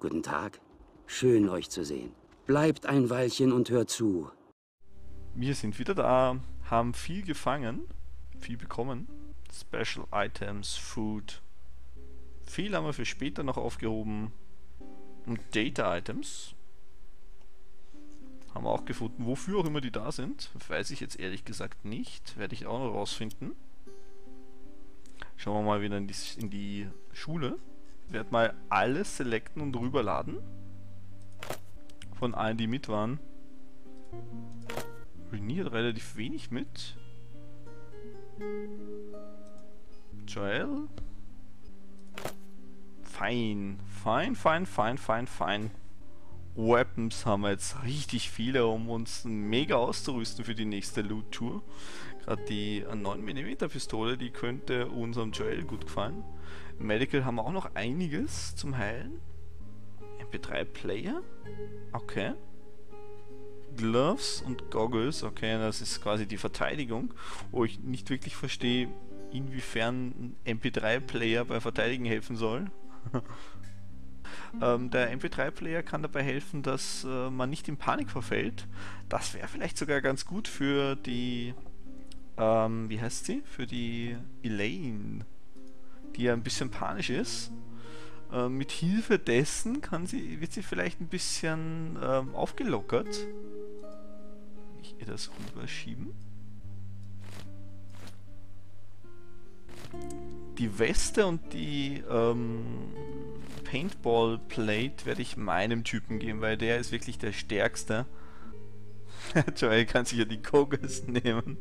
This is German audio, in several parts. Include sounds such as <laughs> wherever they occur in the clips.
Guten Tag. Schön, euch zu sehen. Bleibt ein Weilchen und hört zu. Wir sind wieder da, haben viel gefangen, viel bekommen. Special Items, Food. Viel haben wir für später noch aufgehoben. Und Data Items. Haben wir auch gefunden. Wofür auch immer die da sind, weiß ich jetzt ehrlich gesagt nicht. Werde ich auch noch rausfinden. Schauen wir mal wieder in die, in die Schule. Werde mal alles selecten und rüberladen. Von allen, die mit waren. Renier hat relativ wenig mit. Joel. Fein. Fein, fein, fein, fein, fein. Weapons haben wir jetzt richtig viele, um uns mega auszurüsten für die nächste Loot-Tour. Gerade die 9mm Pistole, die könnte unserem Joel gut gefallen. Medical haben wir auch noch einiges zum Heilen. MP3 Player. Okay. Gloves und Goggles, okay, das ist quasi die Verteidigung, wo ich nicht wirklich verstehe, inwiefern ein MP3-Player bei Verteidigen helfen soll. <laughs> ähm, der MP3-Player kann dabei helfen, dass äh, man nicht in Panik verfällt. Das wäre vielleicht sogar ganz gut für die, ähm, wie heißt sie? Für die Elaine, die ja ein bisschen panisch ist. Äh, mit Hilfe dessen kann sie, wird sie vielleicht ein bisschen ähm, aufgelockert. Ich ihr das rüberschieben. Die Weste und die ähm, Paintball Plate werde ich meinem Typen geben, weil der ist wirklich der stärkste. <laughs> Joel kann sich ja die Kogels <laughs> nehmen.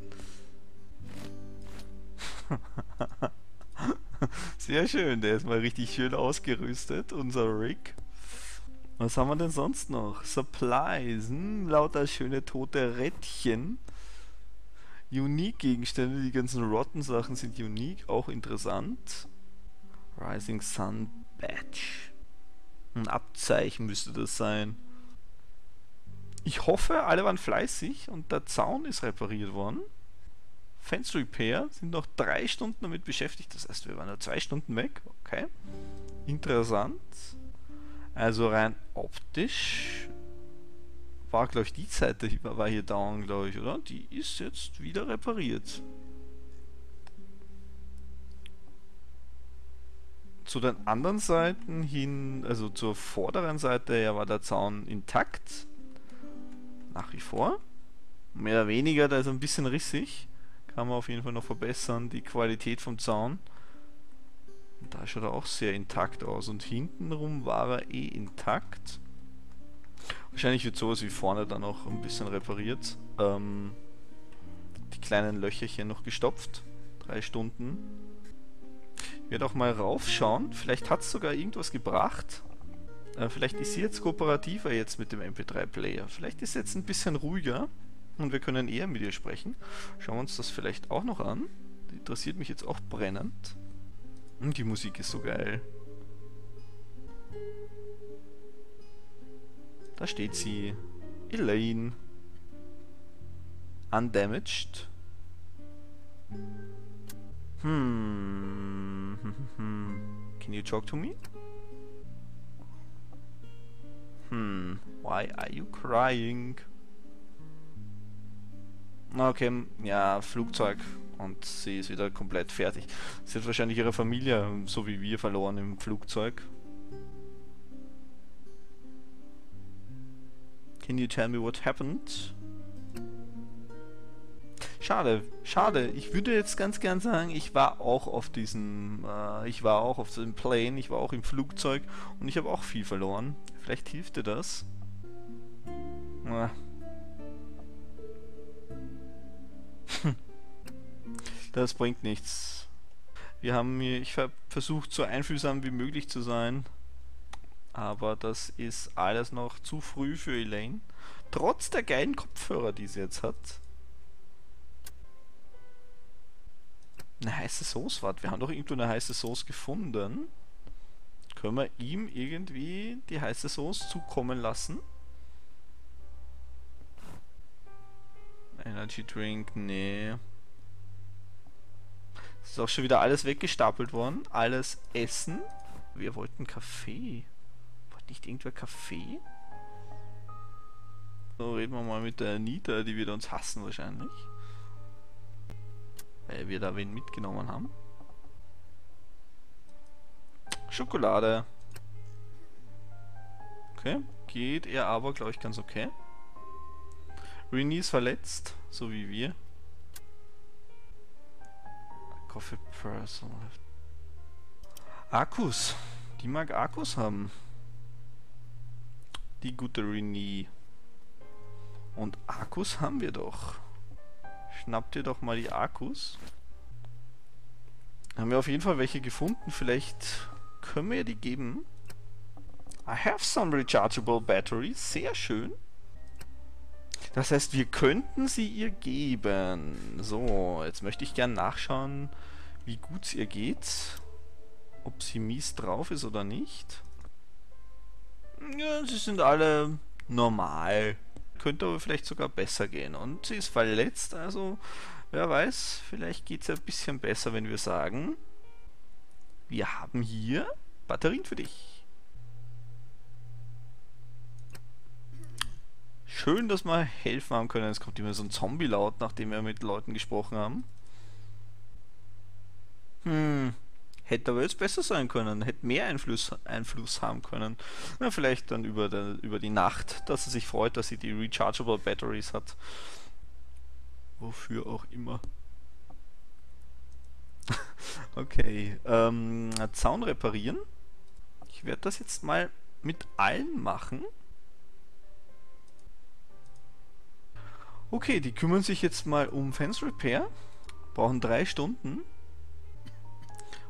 Sehr schön, der ist mal richtig schön ausgerüstet, unser Rick. Was haben wir denn sonst noch? Supplies, hm, lauter schöne tote Rädchen. Unique-Gegenstände, die ganzen Rotten-Sachen sind unique, auch interessant. Rising Sun Badge. Ein Abzeichen müsste das sein. Ich hoffe, alle waren fleißig und der Zaun ist repariert worden. Fence Repair sind noch drei Stunden damit beschäftigt. Das heißt, wir waren nur zwei Stunden weg. Okay. Interessant. Also rein optisch war, glaube ich, die Seite war hier down, glaube ich, oder? Die ist jetzt wieder repariert. Zu den anderen Seiten hin, also zur vorderen Seite, ja, war der Zaun intakt. Nach wie vor. Mehr oder weniger, da ist ein bisschen rissig. Kann man auf jeden Fall noch verbessern, die Qualität vom Zaun. Da schaut er auch sehr intakt aus. Und hintenrum war er eh intakt. Wahrscheinlich wird sowas wie vorne dann auch ein bisschen repariert. Ähm, die kleinen Löcherchen noch gestopft. Drei Stunden. Ich werde auch mal raufschauen. Vielleicht hat es sogar irgendwas gebracht. Äh, vielleicht ist sie jetzt kooperativer jetzt mit dem MP3-Player. Vielleicht ist sie jetzt ein bisschen ruhiger und wir können eher mit ihr sprechen. Schauen wir uns das vielleicht auch noch an. Die interessiert mich jetzt auch brennend. Und die Musik ist so geil. Da steht sie. Elaine. Undamaged. Hmm. <laughs> Can you talk to me? Hmm. Why are you crying? Okay, ja, Flugzeug und sie ist wieder komplett fertig. Sie hat wahrscheinlich ihre Familie, so wie wir, verloren im Flugzeug. Can you tell me what happened? Schade, schade. Ich würde jetzt ganz gern sagen, ich war auch auf diesem, äh, ich war auch auf dem Plane, ich war auch im Flugzeug und ich habe auch viel verloren. Vielleicht hilft dir das. Äh, Das bringt nichts. Wir haben mir, ich habe versucht, so einfühlsam wie möglich zu sein. Aber das ist alles noch zu früh für Elaine. Trotz der geilen Kopfhörer, die sie jetzt hat. Eine heiße Sauce, warte, wir haben doch irgendwo eine heiße Sauce gefunden. Können wir ihm irgendwie die heiße Sauce zukommen lassen? Energy Drink, nee. Ist auch schon wieder alles weggestapelt worden. Alles Essen. Wir wollten Kaffee. What nicht irgendwer Kaffee? So, reden wir mal mit der Anita, die wird uns hassen wahrscheinlich. Weil wir da wen mitgenommen haben. Schokolade. Okay, geht er aber, glaube ich, ganz okay. Rini ist verletzt, so wie wir. Coffee Person. Akkus. Die mag Akkus haben. Die gute Rini. Und Akkus haben wir doch. Schnappt ihr doch mal die Akkus. Haben wir auf jeden Fall welche gefunden. Vielleicht können wir die geben. I have some rechargeable batteries. Sehr schön. Das heißt, wir könnten sie ihr geben. So, jetzt möchte ich gern nachschauen, wie gut es ihr geht. Ob sie mies drauf ist oder nicht. Ja, sie sind alle normal. Könnte aber vielleicht sogar besser gehen. Und sie ist verletzt, also wer weiß, vielleicht geht es ja ein bisschen besser, wenn wir sagen, wir haben hier Batterien für dich. Schön, dass wir helfen haben können. Es kommt immer so ein Zombie-Laut, nachdem wir mit Leuten gesprochen haben. Hm, hätte aber jetzt besser sein können, hätte mehr Einfluss, Einfluss haben können. Na, vielleicht dann über, der, über die Nacht, dass er sich freut, dass sie die Rechargeable Batteries hat. Wofür auch immer. <laughs> okay, ähm, Zaun reparieren. Ich werde das jetzt mal mit allen machen. Okay, die kümmern sich jetzt mal um Fence Repair. Brauchen drei Stunden.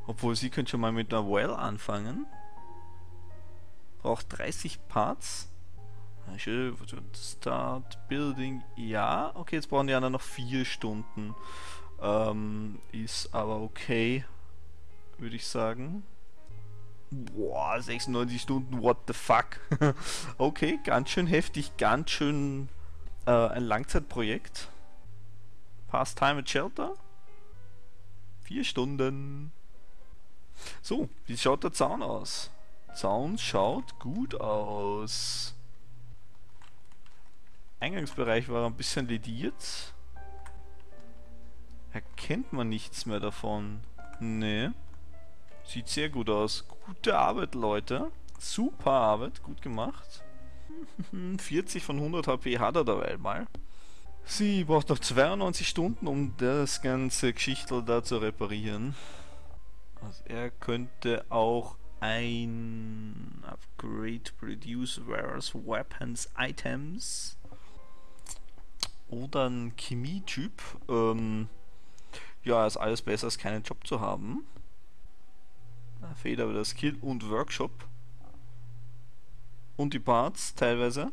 Obwohl sie können schon mal mit einer Well anfangen. Braucht 30 Parts. Start Building. Ja, okay, jetzt brauchen die anderen noch 4 Stunden. Ähm, ist aber okay, würde ich sagen. Boah, 96 Stunden, what the fuck. <laughs> okay, ganz schön heftig, ganz schön äh, ein Langzeitprojekt. Pastime at Shelter. 4 Stunden. So, wie schaut der Zaun aus? Zaun schaut gut aus. Eingangsbereich war ein bisschen lediert. Erkennt man nichts mehr davon. Nee. Sieht sehr gut aus. Gute Arbeit, Leute. Super Arbeit, gut gemacht. <laughs> 40 von 100 HP hat er dabei mal. Sie braucht noch 92 Stunden, um das ganze Geschichtel da zu reparieren. Also er könnte auch ein Upgrade Produce Various Weapons Items oder ein Chemie-Typ. Ähm, ja, ist alles besser als keinen Job zu haben. Da fehlt aber das Skill und Workshop. Und die Parts teilweise.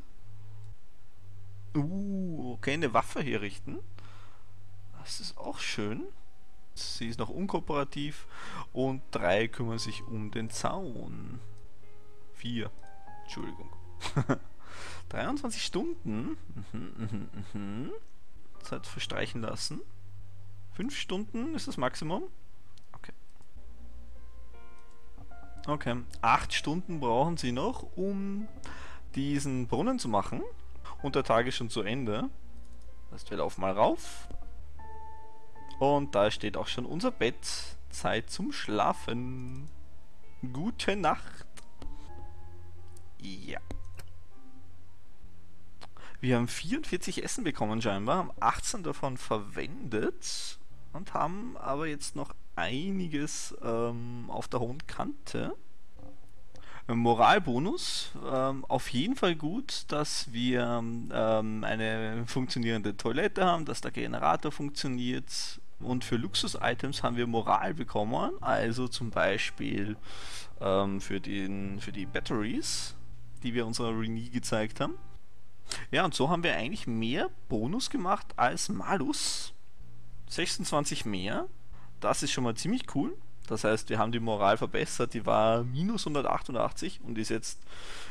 Uh, okay, eine Waffe herrichten. Das ist auch schön. Sie ist noch unkooperativ. Und drei kümmern sich um den Zaun. Vier. Entschuldigung. <laughs> 23 Stunden. Mhm, mhm, mhm. Zeit verstreichen lassen. 5 Stunden ist das Maximum. Okay. 8 Stunden brauchen sie noch, um diesen Brunnen zu machen. Und der Tag ist schon zu Ende. Das wir laufen mal rauf. Und da steht auch schon unser Bett. Zeit zum Schlafen. Gute Nacht. Ja. Wir haben 44 Essen bekommen scheinbar, haben 18 davon verwendet und haben aber jetzt noch einiges ähm, auf der hohen Kante. Moralbonus. Ähm, auf jeden Fall gut, dass wir ähm, eine funktionierende Toilette haben, dass der Generator funktioniert. Und für Luxus-Items haben wir Moral bekommen, also zum Beispiel ähm, für, den, für die Batteries, die wir unserer Renee gezeigt haben. Ja, und so haben wir eigentlich mehr Bonus gemacht als Malus. 26 mehr. Das ist schon mal ziemlich cool. Das heißt, wir haben die Moral verbessert. Die war minus 188 und ist jetzt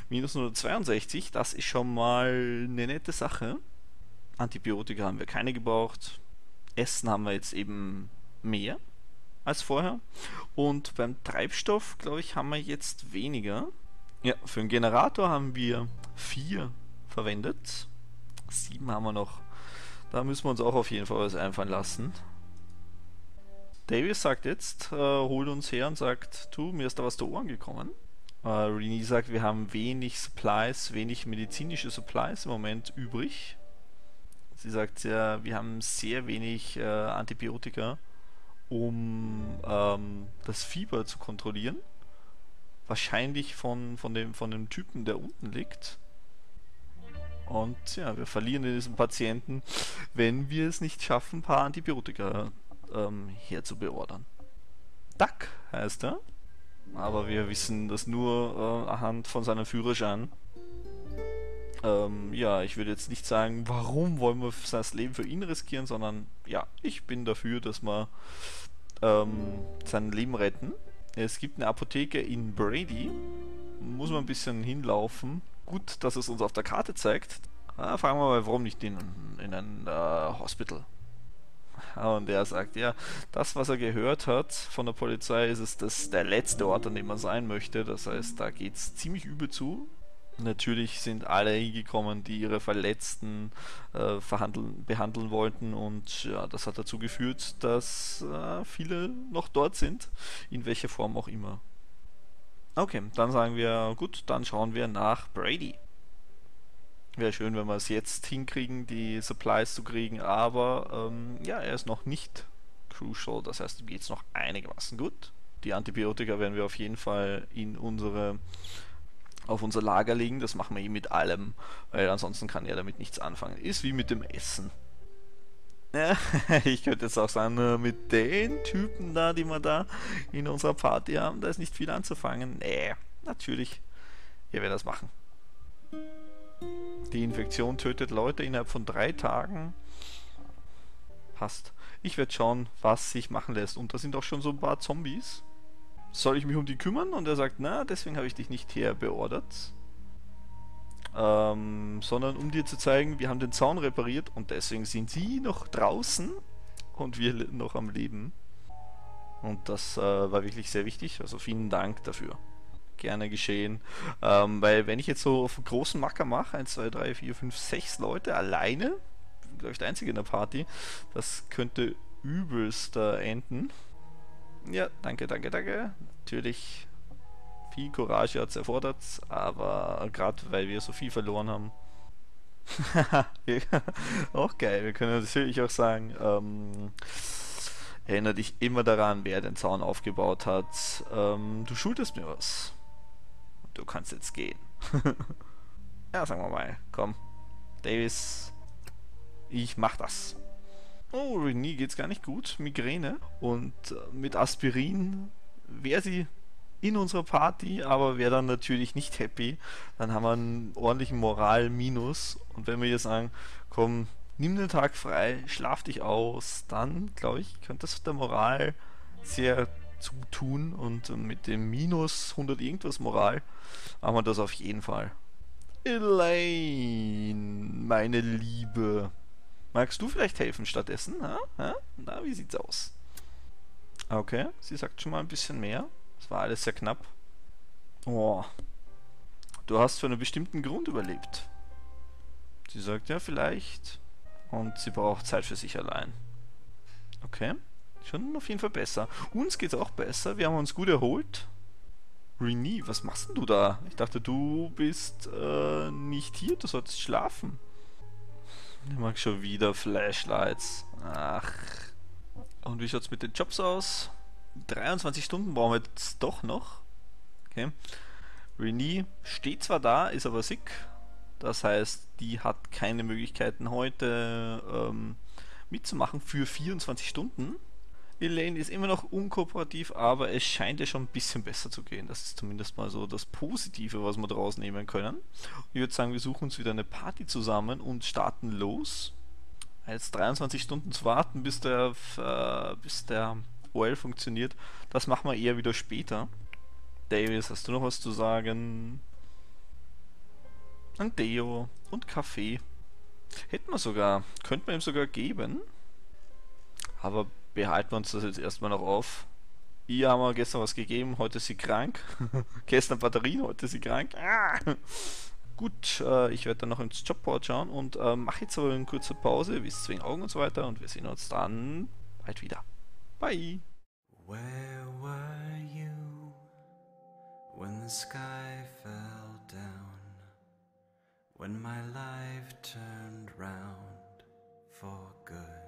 minus 162. Das ist schon mal eine nette Sache. Antibiotika haben wir keine gebraucht. Essen haben wir jetzt eben mehr als vorher. Und beim Treibstoff, glaube ich, haben wir jetzt weniger. Ja, für den Generator haben wir vier verwendet. Sieben haben wir noch. Da müssen wir uns auch auf jeden Fall was einfallen lassen. Davis sagt jetzt, äh, holt uns her und sagt, du, mir ist da was der Ohren gekommen. Äh, Rini sagt, wir haben wenig Supplies, wenig medizinische Supplies im Moment übrig. Sie sagt, ja, wir haben sehr wenig äh, Antibiotika, um ähm, das Fieber zu kontrollieren. Wahrscheinlich von, von, dem, von dem Typen, der unten liegt. Und ja, wir verlieren diesen Patienten, wenn wir es nicht schaffen, ein paar Antibiotika ähm, herzubeordern. Duck heißt er, aber wir wissen das nur äh, anhand von seinem Führerschein. Ähm, ja, ich würde jetzt nicht sagen, warum wollen wir das Leben für ihn riskieren, sondern ja, ich bin dafür, dass wir ähm, sein Leben retten. Es gibt eine Apotheke in Brady, muss man ein bisschen hinlaufen. Gut, dass es uns auf der Karte zeigt. Ah, fragen wir mal, warum nicht in, in ein uh, Hospital? Und er sagt, ja, das, was er gehört hat von der Polizei, ist es das, der letzte Ort, an dem er sein möchte. Das heißt, da geht es ziemlich übel zu. Natürlich sind alle hingekommen, die ihre Verletzten äh, behandeln wollten und ja, das hat dazu geführt, dass äh, viele noch dort sind, in welcher Form auch immer. Okay, dann sagen wir, gut, dann schauen wir nach Brady. Wäre schön, wenn wir es jetzt hinkriegen, die Supplies zu kriegen, aber ähm, ja, er ist noch nicht crucial, das heißt, ihm geht es noch einigermaßen gut. Die Antibiotika werden wir auf jeden Fall in unsere auf unser Lager legen, das machen wir eh mit allem, weil ansonsten kann er damit nichts anfangen. Ist wie mit dem Essen. <laughs> Ich könnte jetzt auch sagen, mit den Typen da, die wir da in unserer Party haben, da ist nicht viel anzufangen. Nee, natürlich. Ihr werdet das machen. Die Infektion tötet Leute innerhalb von drei Tagen. Passt. Ich werde schauen, was sich machen lässt. Und da sind auch schon so ein paar Zombies. Soll ich mich um die kümmern? Und er sagt, na, deswegen habe ich dich nicht her beordert. Ähm, sondern um dir zu zeigen, wir haben den Zaun repariert und deswegen sind sie noch draußen und wir noch am Leben. Und das äh, war wirklich sehr wichtig. Also vielen Dank dafür gerne geschehen. Ähm, weil wenn ich jetzt so auf einen großen Macker mache, 1, 2, 3, 4, 5, 6 Leute alleine, glaube ich der Einzige in der Party, das könnte übelst äh, enden. Ja, danke, danke, danke. Natürlich viel Courage hat es erfordert, aber gerade weil wir so viel verloren haben. <laughs> auch geil, wir können natürlich auch sagen, ähm, erinnere dich immer daran, wer den Zaun aufgebaut hat. Ähm, du schuldest mir was du kannst jetzt gehen. <laughs> ja, sagen wir mal, komm. Davis, ich mach das. Oh, Renee geht's gar nicht gut. Migräne. Und äh, mit Aspirin wäre sie in unserer Party, aber wäre dann natürlich nicht happy. Dann haben wir einen ordentlichen Moral-Minus. Und wenn wir jetzt sagen, komm, nimm den Tag frei, schlaf dich aus, dann glaube ich, könnte das der Moral sehr zutun und mit dem minus 100 irgendwas Moral machen wir das auf jeden Fall. Elaine, meine Liebe. Magst du vielleicht helfen stattdessen? Ha? Ha? Na, wie sieht's aus? Okay, sie sagt schon mal ein bisschen mehr. Das war alles sehr knapp. Oh. Du hast für einen bestimmten Grund überlebt. Sie sagt ja vielleicht. Und sie braucht Zeit für sich allein. Okay. Schon auf jeden Fall besser. Uns geht's auch besser. Wir haben uns gut erholt. Renee, was machst denn du da? Ich dachte, du bist äh, nicht hier. Du solltest schlafen. Ich mag schon wieder Flashlights. Ach. Und wie schaut's mit den Jobs aus? 23 Stunden brauchen wir jetzt doch noch. Okay. Renee steht zwar da, ist aber sick. Das heißt, die hat keine Möglichkeiten heute ähm, mitzumachen für 24 Stunden. Elaine ist immer noch unkooperativ, aber es scheint ja schon ein bisschen besser zu gehen. Das ist zumindest mal so das Positive, was wir daraus nehmen können. Ich würde sagen, wir suchen uns wieder eine Party zusammen und starten los. Jetzt 23 Stunden zu warten, bis der, äh, bis der OL funktioniert, das machen wir eher wieder später. Davis, hast du noch was zu sagen? Ein Deo und Kaffee. Hätten wir sogar, könnten wir ihm sogar geben. Aber behalten wir uns das jetzt erstmal noch auf. Ihr haben wir gestern was gegeben, heute ist sie krank. <laughs> gestern Batterien, heute ist sie krank. Ah! Gut, äh, ich werde dann noch ins Jobboard schauen und äh, mache jetzt aber eine kurze Pause, wisst wegen Augen und so weiter und wir sehen uns dann bald wieder. Bye! Where were you when the sky fell down? When my life turned round for good?